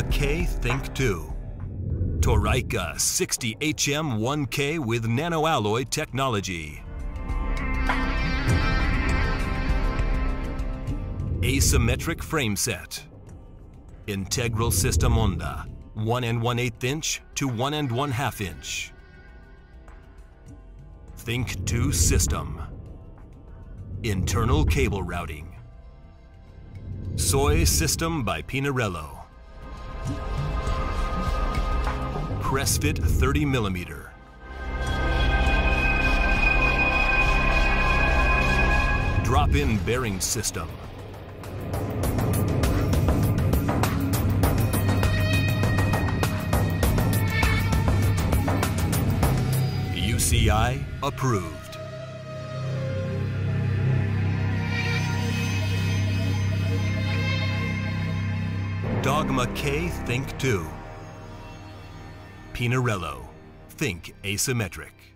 K Think 2. Torayca 60HM 1K with nanoalloy technology. Asymmetric frame set. Integral system Onda, 1 and 1 8 inch to 1 and 1 half inch. Think 2 system. Internal cable routing. Soy system by Pinarello. Press fit 30 millimeter. Drop-in bearing system. UCI approved. Dogma K Think 2. Pinarello. Think asymmetric.